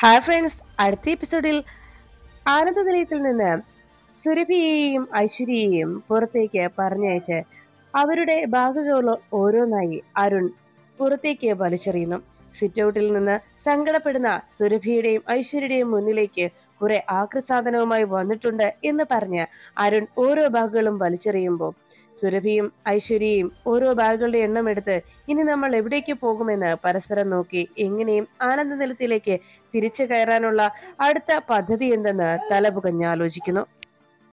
Hi friends അടുത്ത എപ്പിസോഡിൽ ആനന്ദ നിലയത്തിൽ നിന്ന് സുരഭിയെയും ഐശ്വര്യയെയും പുറത്തേക്ക് പറഞ്ഞയച്ച് അവരുടെ ബാഗുകൾ ഓരോന്നായി അരുൺ പുറത്തേക്ക് വലിച്ചെറിയുന്നു. സിറ്റൗട്ടിൽ നിന്ന് സങ്കടപ്പെടുന്ന സുരഭിയുടെയും ഐശ്വര്യയുടെയും മുന്നിലേക്ക് കുറെ ആക്രസാധനവുമായി വന്നിട്ടുണ്ട് എന്ന് പറഞ്ഞ് അരുൺ ഓരോ ബാഗുകളും വലിച്ചെറിയുമ്പോൾ സുരഭിയും ഐശ്വര്യയും ഓരോ ബാഗുകളുടെ എണ്ണം എടുത്ത് ഇനി നമ്മൾ എവിടേക്ക് പോകുമെന്ന് പരസ്പരം നോക്കി എങ്ങനെയും ആനന്ദ നിലത്തിലേക്ക് തിരിച്ചു കയറാനുള്ള അടുത്ത പദ്ധതി എന്തെന്ന് തലപുകഞ്ഞ് ആലോചിക്കുന്നു.